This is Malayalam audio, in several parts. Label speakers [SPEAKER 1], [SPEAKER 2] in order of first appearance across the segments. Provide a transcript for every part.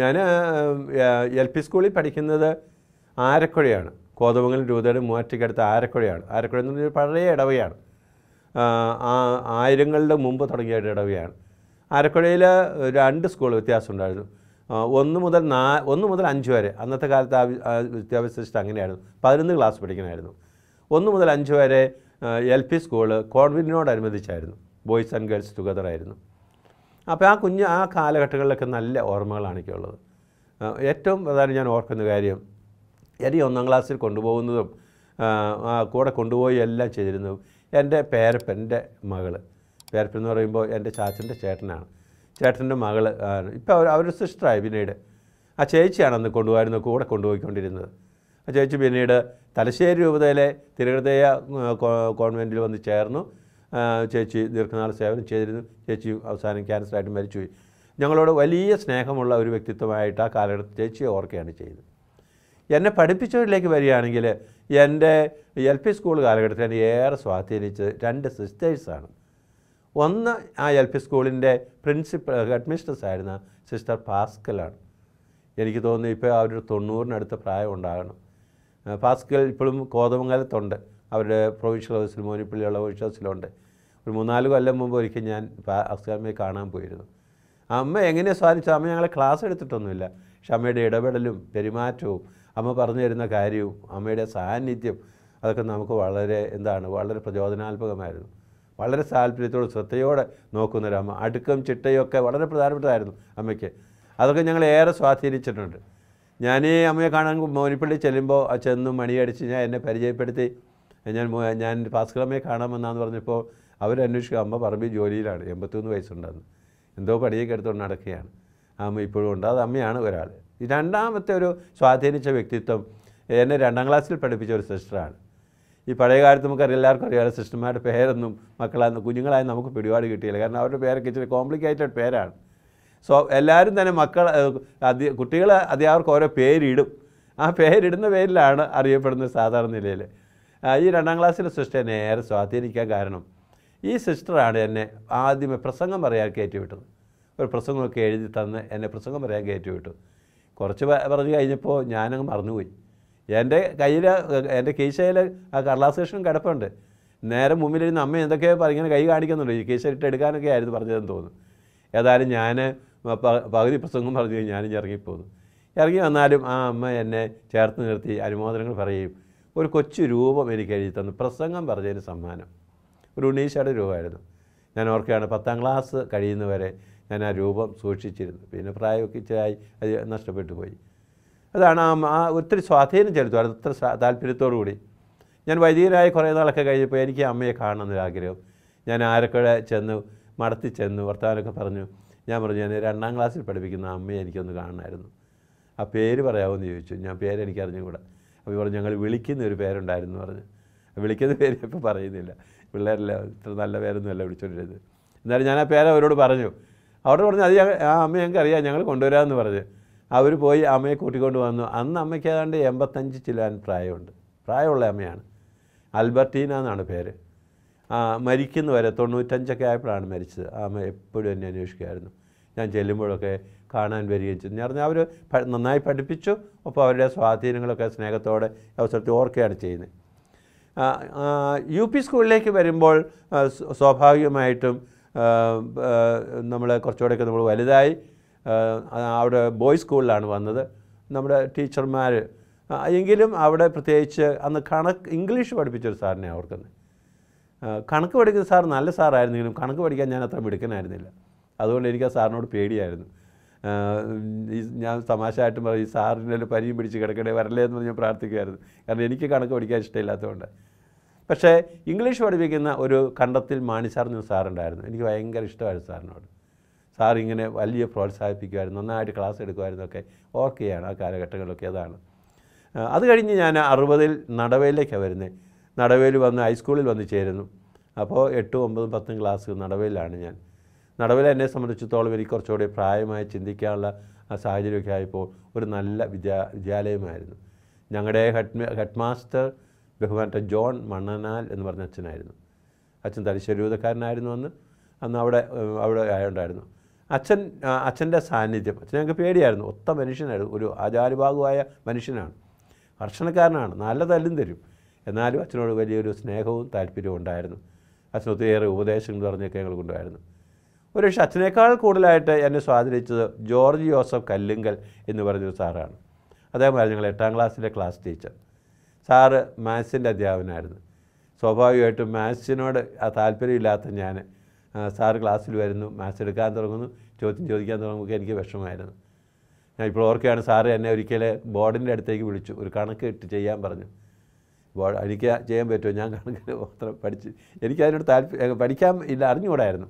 [SPEAKER 1] ഞാൻ എൽ പി സ്കൂളിൽ പഠിക്കുന്നത് ആരക്കുഴയാണ്. കോതമംഗലം രൂപതയുടെ മൂവാറ്റിക്കടുത്ത് ആരക്കുഴയാണ്. ആരക്കുഴ എന്ന് പറഞ്ഞാൽ പഴയ ഇടവയാണ്. ആയിരങ്ങളുടെ മുമ്പ് തുടങ്ങിയ ഇടവയാണ്. ആരക്കുഴയിൽ രണ്ട് സ്കൂൾ വ്യത്യാസം ഉണ്ടായിരുന്നു. ആ, ഒന്ന് മുതൽ നാ ഒന്ന് മുതൽ അഞ്ച് വരെ. അന്നത്തെ കാലത്ത് ആ വിദ്യാഭ്യാസ സിസ്റ്റം അങ്ങനെയായിരുന്നു. പതിനൊന്ന് ക്ലാസ് പഠിക്കണമായിരുന്നു. ഒന്ന് മുതൽ അഞ്ച് വരെ എൽ പി സ്കൂൾ കോൺവെന്റിനോടനുബന്ധിച്ചായിരുന്നു ബോയ്സ് ആൻഡ് ഗേൾസ് ടുഗദർ ആയിരുന്നു അപ്പോൾ ആ കുഞ്ഞ് ആ കാലഘട്ടങ്ങളിലൊക്കെ നല്ല ഓർമ്മകളാണ് എനിക്കുള്ളത്. ഏറ്റവും പ്രധാനം ഞാൻ ഓർക്കുന്ന കാര്യം എന്നെ ഒന്നാം ക്ലാസ്സിൽ കൊണ്ടുപോകുന്നതും കൂടെ കൊണ്ടുപോയി എല്ലാം ചെയ്തിരുന്നതും എന്റെ പേരപ്പൻ എന്റെ മകൾ. പേരപ്പൻ എന്ന് പറയുമ്പോൾ എന്റെ ചാച്ചന്റെ ചേട്ടനാണ്. ചേട്ടന്റെ ആണ് ഇപ്പോൾ അവർ അവരുടെ സിസ്റ്ററായി പിന്നീട്. ആ ചേച്ചിയാണ് അന്ന് കൊണ്ടുപോയിരുന്നത് കൂടെ കൊണ്ടുപോയിക്കൊണ്ടിരുന്നത്. ആ ചേച്ചി പിന്നീട് തലശ്ശേരി രൂപതയിലെ തിരുഹൃദയ കോൺവെന്റിൽ വന്ന് ചേർന്നു. ചേച്ചി ദീർഘനാൾ സേവനം ചെയ്തിരുന്നു. ചേച്ചി അവസാനം ക്യാൻസറായിട്ട് മരിച്ചുപോയി. ഞങ്ങളോട് വലിയ സ്നേഹമുള്ള ഒരു വ്യക്തിത്വമായിട്ട് ആ കാലഘട്ടത്തിൽ ചേച്ചിയെ ഓർക്കുകയാണ് ചെയ്തത്. എന്നെ പഠിപ്പിച്ചവരിലേക്ക് വരികയാണെങ്കിൽ എന്റെ എൽ പി സ്കൂൾ കാലഘട്ടത്തിൽ എന്നെ ഏറെ സ്വാധീനിച്ചത് രണ്ട് സിസ്റ്റേഴ്സാണ്. ഒന്ന് ആ എൽ പി സ്കൂളിന്റെ പ്രിൻസിപ്പൽ ഹെഡ് മിസ്ട്രസ് ആയിരുന്ന സിസ്റ്റർ പാസ്കലാണ്. എനിക്ക് തോന്നുന്നു ഇപ്പോൾ അവരൊരു തൊണ്ണൂറിനടുത്ത പ്രായം ഉണ്ടാകണം. പാസ്കൽ ഇപ്പോഴും കോതമംഗലത്തുണ്ട്. അവരുടെ പ്രൊവിൻഷ്യൽ ഹൗസിൽ മോനിപ്പള്ളിയുള്ള പ്രൊവിൻഷ്യൽ ഹൗസിലുണ്ട് ഒരു മൂന്നാൽ കൊല്ലം മുമ്പ് ഒരിക്കൽ ഞാൻ പാസ്കൽമയെ കാണാൻ പോയിരുന്നു. അമ്മ എങ്ങനെയാണ് സ്വാധീനിച്ചു? അമ്മ ഞങ്ങളെ ക്ലാസ് എടുത്തിട്ടൊന്നുമില്ല. പക്ഷെ അമ്മയുടെ ഇടപെടലും പെരുമാറ്റവും അമ്മ പറഞ്ഞു തരുന്ന കാര്യവും അമ്മയുടെ സാന്നിധ്യം അതൊക്കെ നമുക്ക് വളരെ എന്താണ് വളരെ പ്രചോദനാത്മകമായിരുന്നു. വളരെ താല്പര്യത്തോട് ശ്രദ്ധയോടെ നോക്കുന്നൊരമ്മ അടുക്കും ചിട്ടയൊക്കെ വളരെ പ്രധാനപ്പെട്ടതായിരുന്നു അമ്മയ്ക്ക്. അതൊക്കെ ഞങ്ങൾ ഏറെ സ്വാധീനിച്ചിട്ടുണ്ട്. ഞാൻ അമ്മയെ കാണാൻ മോനിപ്പള്ളി ചെല്ലുമ്പോൾ ചെന്ന് മണിയടിച്ച് ഞാൻ എന്നെ പരിചയപ്പെടുത്തി. ഞാൻ ഞാൻ ഭാസ്കരമ്മയെ കാണാമെന്നാന്ന് പറഞ്ഞപ്പോൾ അവരന്വേഷിക്കുക അമ്മ പറമ്പിൽ ജോലിയിലാണ്. എൺപത്തിമൂന്ന് വയസ്സുണ്ടെന്ന് എന്തോ പണിയൊക്കെ എടുത്തുകൊണ്ട് നടക്കുകയാണ്. അമ്മ ഇപ്പോഴും ഉണ്ട്. അത് അമ്മയാണ് ഒരാൾ. രണ്ടാമത്തെ ഒരു സ്വാധീനിച്ച വ്യക്തിത്വം എന്നെ രണ്ടാം ക്ലാസ്സിൽ പഠിപ്പിച്ച ഒരു സിസ്റ്ററാണ്. ഈ പഴയ കാലത്ത് നമുക്കറിയാം എല്ലാവർക്കും അറിയാം സിസ്റ്റർമാരുടെ പേരൊന്നും മക്കളായ കുഞ്ഞുങ്ങളായ നമുക്ക് പിടിപാട് കിട്ടിയില്ല. കാരണം അവരുടെ പേരൊക്കെ ഇച്ചിരി കോംപ്ലിക്കേറ്റഡ് പേരാണ്. സോ എല്ലാവരും തന്നെ മക്കൾ അതി കുട്ടികൾ അധ്യാപകർക്ക് ഓരോ പേരിടും. ആ പേരിടുന്ന പേരിലാണ് അറിയപ്പെടുന്നത് സാധാരണ നിലയിൽ. ഈ രണ്ടാം ക്ലാസ്സിലെ സിസ്റ്റർ എന്നെ ഏറെ സ്വാധീനിക്കാൻ കാരണം ഈ സിസ്റ്ററാണ് എന്നെ ആദ്യമേ പ്രസംഗം പറയാൻ കയറ്റിവിട്ടത്. ഒരു പ്രസംഗമൊക്കെ എഴുതി തന്ന് എന്നെ പ്രസംഗം പറയാൻ കയറ്റിവിട്ടു. കുറച്ച് പറഞ്ഞു കഴിഞ്ഞപ്പോൾ ഞാനങ്ങ് മറന്നുപോയി. എന്റെ കയ്യിൽ എന്റെ കീശയിൽ ആ കടലാസേഷനും കിടപ്പുണ്ട്. നേരെ മുമ്പിലിരുന്ന് അമ്മ എന്തൊക്കെയോ ഇങ്ങനെ കൈ കാണിക്കുന്നുണ്ട്. ഈ കീശയിട്ട് എടുക്കാനൊക്കെ ആയിരുന്നു പറഞ്ഞതെന്ന് തോന്നുന്നു. ഏതായാലും ഞാൻ പകുതി പ്രസംഗം പറഞ്ഞു ഞാനും ഇറങ്ങിപ്പോന്നു. ഇറങ്ങി വന്നാലും ആ അമ്മ എന്നെ ചേർത്ത് നിർത്തി അനുമോദനങ്ങൾ പറയുകയും ഒരു കൊച്ചു രൂപം എനിക്ക് എഴുതി തന്നു. പ്രസംഗം പറഞ്ഞതിന് സമ്മാനം. ഒരു ഉണ്ണീശയുടെ രൂപമായിരുന്നു. ഞാൻ ഓർക്കുകയാണ് പത്താം ക്ലാസ് കഴിയുന്നവരെ ഞാൻ ആ രൂപം സൂക്ഷിച്ചിരുന്നു. പിന്നെ പ്രായമൊക്കെ ഇച്ചിരി അത് നഷ്ടപ്പെട്ടു പോയി. അതാണ് ആ ഒത്തിരി സ്വാധീനം ചെലുത്തുമായിരുന്നു ഇത്ര താല്പര്യത്തോടു കൂടി. ഞാൻ വൈദികരായ കുറേ നാളൊക്കെ കഴിഞ്ഞപ്പോൾ എനിക്ക് അമ്മയെ കാണണമെന്നൊരാഗ്രഹം. ഞാൻ ആരൊക്കെ ചെന്ന് മടത്തി ചെന്ന് വർത്തമാനമൊക്കെ പറഞ്ഞു. ഞാൻ പറഞ്ഞു ഞാൻ രണ്ടാം ക്ലാസ്സിൽ പഠിപ്പിക്കുന്ന അമ്മയെ എനിക്കൊന്ന് കാണണമായിരുന്നു. ആ പേര് പറയാമോ എന്ന് ചോദിച്ചു. ഞാൻ പേര് എനിക്ക് അറിഞ്ഞുകൂടാ അപ്പോൾ പറഞ്ഞു ഞങ്ങൾ വിളിക്കുന്ന ഒരു പേരുണ്ടായിരുന്നു പറഞ്ഞു. വിളിക്കുന്ന പേര് ഇപ്പോൾ പറയുന്നില്ല. പിള്ളേരല്ല ഇത്ര നല്ല പേരൊന്നുമല്ല വിളിച്ചോണ്ടിരുന്നത്. എന്നാലും ഞാൻ ആ പേര് അവരോട് പറഞ്ഞു. അവരോട് പറഞ്ഞു അത് ഞങ്ങൾ ആ അമ്മ ഞങ്ങൾക്ക് അറിയാം ഞങ്ങൾ കൊണ്ടുവരാമെന്ന് പറഞ്ഞു. അവർ പോയി അമ്മയെ കൂട്ടിക്കൊണ്ട് വന്നു. അന്ന് അമ്മയ്ക്ക് ഏതാണ്ട് എൺപത്തഞ്ച് ചിലാൻ പ്രായമുണ്ട്. പ്രായമുള്ള അമ്മയാണ്. അൽബർട്ടീന എന്നാണ് പേര്. ആ മരിക്കുന്ന വരെ തൊണ്ണൂറ്റഞ്ചൊക്കെ ആയപ്പോഴാണ് മരിച്ചത്. ആ അമ്മ എപ്പോഴും എന്നെ അന്വേഷിക്കുമായിരുന്നു. ഞാൻ ചെല്ലുമ്പോഴൊക്കെ കാണാൻ വരികയും ചെയ്തു. എന്ന് പറഞ്ഞാൽ അവർ നന്നായി പഠിപ്പിച്ചു. ഒപ്പം അവരുടെ സ്വാധീനങ്ങളൊക്കെ സ്നേഹത്തോടെ അവസരത്തിൽ ഓർക്കുകയാണ് ചെയ്യുന്നത്. യു പി സ്കൂളിലേക്ക് വരുമ്പോൾ സ്വാഭാവികമായിട്ടും നമ്മൾ കുറച്ചുകൂടെയൊക്കെ നമ്മൾ വലുതായി അവിടെ ബോയ്സ് സ്കൂളിലാണ് വന്നത്. നമ്മുടെ ടീച്ചർമാർ എങ്കിലും അവിടെ പ്രത്യേകിച്ച് അന്ന് കണക്ക് ഇംഗ്ലീഷ് പഠിപ്പിച്ചൊരു സാറിനെ ഓർക്കുന്നത് കണക്ക് പഠിക്കുന്ന സാർ നല്ല സാറായിരുന്നെങ്കിലും കണക്ക് പഠിക്കാൻ ഞാൻ അത്ര മിടുക്കനായിരുന്നില്ല. അതുകൊണ്ട് എനിക്ക് ആ സാറിനോട് പേടിയായിരുന്നു. ഞാൻ തമാശയായിട്ടും പറയും സാറിന്റെ പരിയും പിടിച്ച് കിടക്കണേ വരല്ലേ എന്ന് ഞാൻ പ്രാർത്ഥിക്കുമായിരുന്നു. കാരണം എനിക്ക് കണക്ക് പഠിക്കാൻ ഇഷ്ടമില്ലാത്തതുകൊണ്ട്. പക്ഷേ ഇംഗ്ലീഷ് പഠിപ്പിക്കുന്ന ഒരു കണ്ടത്തിൽ മാണി സാർ സാറുണ്ടായിരുന്നു. എനിക്ക് ഭയങ്കര ഇഷ്ടമായിരുന്നു സാറിനോട്. സാർ ഇങ്ങനെ വലിയ പ്രോത്സാഹിപ്പിക്കുമായിരുന്നു നന്നായിട്ട് ക്ലാസ് എടുക്കുമായിരുന്നു ഒക്കെ ഓർക്കുകയാണ് ആ കാലഘട്ടങ്ങളിലൊക്കെ അതാണ്. അത് കഴിഞ്ഞ് ഞാൻ അറുപതിൽ നടവയിലേക്കാണ് വരുന്നത് നടവയിൽ വന്ന് ഹൈസ്കൂളിൽ വന്ന് ചേരുന്നു. അപ്പോൾ എട്ടും ഒമ്പതും പത്തും ക്ലാസ് നടവയിലാണ് ഞാൻ. നടവയിൽ എന്നെ സംബന്ധിച്ചിടത്തോളം എനിക്ക് കുറച്ചുകൂടി പ്രായമായി ചിന്തിക്കാനുള്ള സാഹചര്യമൊക്കെ ആയപ്പോൾ ഒരു നല്ല വിദ്യാ വിദ്യാലയമായിരുന്നു. ഞങ്ങളുടെ ഹെഡ് ഹെഡ് മാസ്റ്റർ ബഹുമാനപ്പെട്ട ജോൺ മണ്ണനാൽ എന്ന് പറഞ്ഞ അച്ഛനായിരുന്നു. അച്ഛൻ തലശ്ശേരി രൂപതക്കാരനായിരുന്നു അന്ന്. അന്ന് അവിടെ അവിടെ ആയുണ്ടായിരുന്നു. അച്ഛൻ അച്ഛന്റെ സാന്നിധ്യം അച്ഛൻ ഞങ്ങൾക്ക് പേടിയായിരുന്നു. ഒത്ത മനുഷ്യനായിരുന്നു ഒരു ആചാരഭാഗമായ മനുഷ്യനാണ്. കർഷണക്കാരനാണ് നല്ല തല്ലും തരും. എന്നാലും അച്ഛനോട് വലിയൊരു സ്നേഹവും താല്പര്യവും ഉണ്ടായിരുന്നു. അച്ഛൻ ഒത്തിരിയേറെ ഉപദേശങ്ങൾ പറഞ്ഞൊക്കെ ഞങ്ങൾ കൊണ്ടുപോയിരുന്നു ഒരു പക്ഷേ കൂടുതലായിട്ട് എന്നെ സ്വാധീനിച്ചത് ജോർജ് ജോസഫ് കല്ലുങ്കൽ എന്ന് പറഞ്ഞൊരു സാറാണ്. അദ്ദേഹമായിരുന്നു ഞങ്ങൾ എട്ടാം ക്ലാസ്സിലെ ക്ലാസ് ടീച്ചർ. സാറ് മാത്സിന്റെ അധ്യാപനായിരുന്നു സ്വാഭാവികമായിട്ടും മാത്സിനോട് ആ താല്പര്യമില്ലാത്ത ഞാൻ സാറ് ക്ലാസ്സിൽ വരുന്നു മാത്സ് എടുക്കാൻ തുടങ്ങുന്നു ചോദ്യം ചോദിക്കാൻ തുടങ്ങുമ്പോൾ എനിക്ക് വിഷമമായിരുന്നു. ഞാൻ ഇപ്പോൾ ഓർക്കുകയാണ് സാറ് എന്നെ ഒരിക്കലെ ബോർഡിന്റെ അടുത്തേക്ക് വിളിച്ചു ഒരു കണക്ക് ഇട്ട് ചെയ്യാൻ പറഞ്ഞു. ബോർഡ് എനിക്ക് ചെയ്യാൻ പറ്റുമോ? ഞാൻ കണക്കിന് മാത്രം പഠിച്ച് എനിക്കതിനോട് താല്പര്യം പഠിക്കാൻ ഇല്ല അറിഞ്ഞുകൂടായിരുന്നു.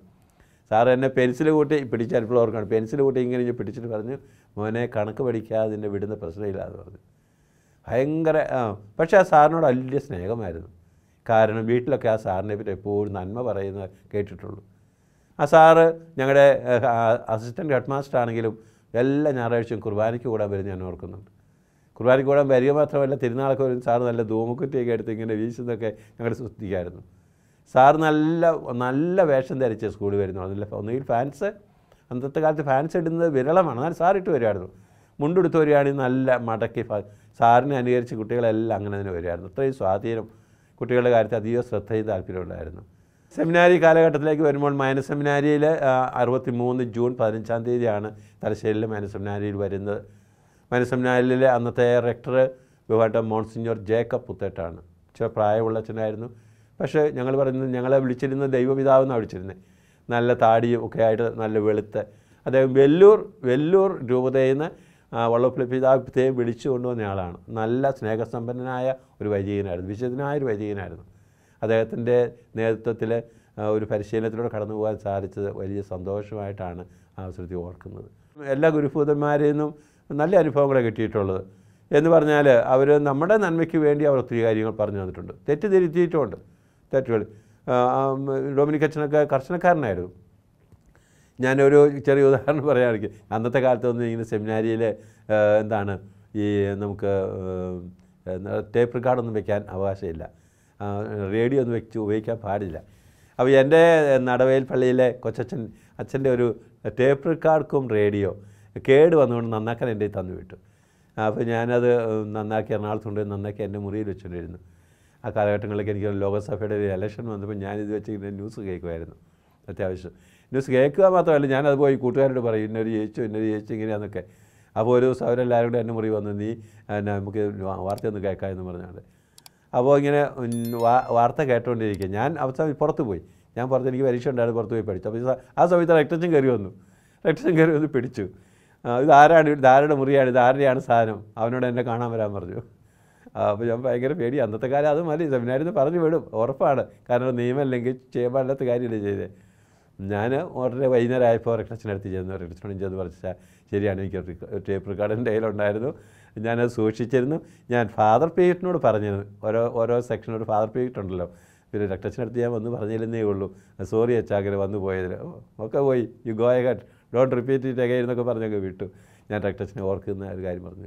[SPEAKER 1] സാറ് എന്നെ പെൻസിൽ കൂട്ടി പിടിച്ചാൽ ഇപ്പോൾ ഓർക്കാണ്. പെൻസിൽ കൂട്ടി ഇങ്ങനെ ഞാൻ പിടിച്ചിട്ട് പറഞ്ഞു മോനെ കണക്ക് പഠിക്കാതെ നിന്നെ വിടുന്ന പ്രശ്നമില്ല എന്ന് പറഞ്ഞു. ഭയങ്കര ആ പക്ഷേ ആ സാറിനോട് വലിയ സ്നേഹമായിരുന്നു. കാരണം വീട്ടിലൊക്കെ ആ സാറിനെ പറ്റി എപ്പോഴും നന്മ പറയുന്ന കേട്ടിട്ടുള്ളൂ. ആ സാറ് ഞങ്ങളുടെ അസിസ്റ്റന്റ് ഹെഡ് മാസ്റ്റർ ആണെങ്കിലും എല്ലാ ഞായറാഴ്ചയും കുർബാനയ്ക്ക് കൂടാൻ വരും ഞാൻ ഓർക്കുന്നുണ്ട്. കുർബാനയ്ക്ക് കൂടാൻ വരിക മാത്രമല്ല തിരുനാളൊക്കെ വരും സാറ് നല്ല ധൂമക്കുറ്റിയൊക്കെ എടുത്ത് ഇങ്ങനെ വീശുന്നതൊക്കെ ഞങ്ങൾ ശ്രദ്ധിക്കായിരുന്നു. സാർ നല്ല നല്ല വേഷം ധരിച്ച് സ്കൂളിൽ വരുന്നു. അതിൽ ഒന്നുകിൽ ഫാൻസ് അന്നത്തെ കാലത്ത് ഫാൻസ് ഇടുന്നത് വിരളമാണ്. എന്നാൽ സാർ ഇട്ട് വരുമായിരുന്നു. മുണ്ടെടുത്ത് വരികയാണെങ്കിൽ നല്ല മടക്കി സാറിനെ അനുകരിച്ച് കുട്ടികളെല്ലാം അങ്ങനെ തന്നെ വരുമായിരുന്നു. അത്രയും സ്വാധീനം കുട്ടികളുടെ കാര്യത്തിൽ അതീവ ശ്രദ്ധയും താല്പര്യമുണ്ടായിരുന്നു സെമിനാരി കാലഘട്ടത്തിലേക്ക് വരുമ്പോൾ മൈനസ് സെമിനാരിയിൽ അറുപത്തി മൂന്ന് ജൂൺ പതിനഞ്ചാം തീയതിയാണ് തലശ്ശേരിയിലെ മൈനസ് സെമിനാരിയിൽ വരുന്നത്. മൈനസ് സെമിനാരിയിലെ അന്നത്തെ റെക്ടർ ബഹുമായിട്ട് മോൺസിഞ്ഞോർ ജേക്കബ് പുത്തേട്ടാണ്. ചില പ്രായമുള്ള അച്ഛനായിരുന്നു പക്ഷേ ഞങ്ങൾ പറയുന്നത് ഞങ്ങളെ വിളിച്ചിരുന്നത് ദൈവപിതാവെന്നാണ് വിളിച്ചിരുന്നത്. നല്ല താടിയും ഒക്കെ ആയിട്ട് നല്ല വെളുത്ത്. അദ്ദേഹം വെല്ലൂർ വെല്ലൂർ രൂപതയിൽ നിന്ന് വള്ളപ്പള്ളി വിളിച്ചു കൊണ്ടുവന്ന ആളാണ്. നല്ല സ്നേഹസമ്പന്നനായ ഒരു വൈദികനായിരുന്നു. വിശുദ്ധനായ ഒരു വൈദികനായിരുന്നു. അദ്ദേഹത്തിന്റെ നേതൃത്വത്തിൽ ഒരു പരിശീലനത്തിലൂടെ കടന്നു പോകാൻ സാധിച്ചത് വലിയ സന്തോഷമായിട്ടാണ് ആ അവസരത്തിൽ ഓർക്കുന്നത്. എല്ലാ ഗുരുഭൂതന്മാരിൽ നിന്നും നല്ല അനുഭവങ്ങളെ കിട്ടിയിട്ടുള്ളത്. എന്ന് പറഞ്ഞാൽ അവർ നമ്മുടെ നന്മയ്ക്ക് വേണ്ടി അവർ ഒത്തിരി കാര്യങ്ങൾ പറഞ്ഞു തന്നിട്ടുണ്ട്. തെറ്റ് തെറ്റുകൾ ഡൊമിനിക് അച്ഛനൊക്കെ കർശനക്കാരനായിരുന്നു. ഞാനൊരു ചെറിയ ഉദാഹരണം പറയുകയാണെങ്കിൽ അന്നത്തെ കാലത്തൊന്നും ഇങ്ങനെ സെമിനാരിയിൽ എന്താണ് ഈ നമുക്ക് ടേപ്പ് റെക്കോർഡൊന്നും വെക്കാൻ അവകാശമില്ല. റേഡിയോ ഒന്നും വെച്ച് ഉപയോഗിക്കാൻ പാടില്ല. അപ്പോൾ എന്റെ നടവേൽ പള്ളിയിലെ കൊച്ചച്ഛൻ അച്ഛന്റെ ഒരു ടേപ്പ് റെക്കോർഡ്ക്കും റേഡിയോ കേട് വന്നുകൊണ്ട് നന്നാക്കാൻ എന്റെ തന്നു വിട്ടു. അപ്പോൾ ഞാനത് നന്നാക്കി എറണാകുളത്ത് കൊണ്ടുപോയി നന്നാക്കി എന്റെ മുറിയിൽ വെച്ചുകൊണ്ടിരുന്നു. ആ കാലഘട്ടങ്ങളിലേക്ക് എനിക്ക് ലോകസഭയുടെ ഒരു ഇലക്ഷൻ വന്നപ്പോൾ ഞാനിത് വെച്ച് ഇങ്ങനെ ന്യൂസ് കേൾക്കുമായിരുന്നു. അത്യാവശ്യം. ന്യൂസ് കേൾക്കുക മാത്രമല്ല ഞാനത് പോയി കൂട്ടുകാരോട് പറയും ഇന്നൊരു ജയിച്ചു ഇന്നൊരു ജയിച്ചു ഇങ്ങനെയാന്നൊക്കെ. അപ്പോൾ ഒരു ദിവസം അവരെല്ലാവരും കൂടെ എന്റെ മുറി വന്ന് നീ എന്നാ നമുക്ക് വാർത്ത ഒന്ന് കേൾക്കാമെന്ന് പറഞ്ഞുകൊണ്ട്. അപ്പോൾ ഇങ്ങനെ വാർത്ത കേട്ടുകൊണ്ടിരിക്കുക ഞാൻ അവസാനം പുറത്ത് പോയി. ഞാൻ പുറത്ത് എനിക്ക് പരീക്ഷ ഉണ്ടായിരുന്നു പുറത്ത് പോയി പഠിച്ചു. അപ്പോൾ ആ സമയത്ത് രക്തച്ചൻ കയറി വന്നു. രക്തച്ചൻ കയറി വന്ന് പിടിച്ചു. ഇത് ആരാണ്? ഇത് ആരുടെ മുറിയാണ്? ഇത് ആരുടെയാണ് സാധനം? അവനോട് എന്നെ കാണാൻ വരാൻ പറഞ്ഞു. അപ്പോൾ ഞാൻ ഭയങ്കര പേടി അന്നത്തെ കാലം അത് മതി. സെമിനാരിൽ നിന്ന് പറഞ്ഞു വിടും. ഉറപ്പാണ്. കാരണം നിയമം അല്ലെങ്കിൽ ചെയ്യാൻ പാടില്ലാത്ത കാര്യമില്ല ചെയ്തത് ഞാൻ ഉടനെ വൈകുന്നേരം ആയപ്പോൾ രക്ഷനടുത്ത് ചെന്നു രക്ഷണം ചെന്ന് പറഞ്ഞാൽ ശരിയാണ് എനിക്ക് ടേപ്പ് റെക്കോർഡ് എന്റെ കയ്യിലുണ്ടായിരുന്നു. ഞാനത് സൂക്ഷിച്ചിരുന്നു. ഞാൻ ഫാദർ പേറ്റിനോട് പറഞ്ഞിരുന്നു. ഓരോ ഓരോ സെക്ഷനോട് ഫാദർ പീറ്റ് ഉണ്ടല്ലോ. പിന്നെ രക്തച്ചനടുത്ത് ഞാൻ വന്ന് പറഞ്ഞില്ലെന്നേ ഉള്ളൂ. സോറി അച്ഛാ അങ്ങനെ വന്നു പോയതിൽ ഒക്കെ പോയി. You go again don't repeat it again എന്നൊക്കെ പറഞ്ഞൊക്കെ വിട്ടു. ഞാൻ രക്തച്ചനെ ഓർക്കുന്ന ഒരു കാര്യം പറഞ്ഞു.